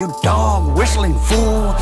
You dog whistling fool!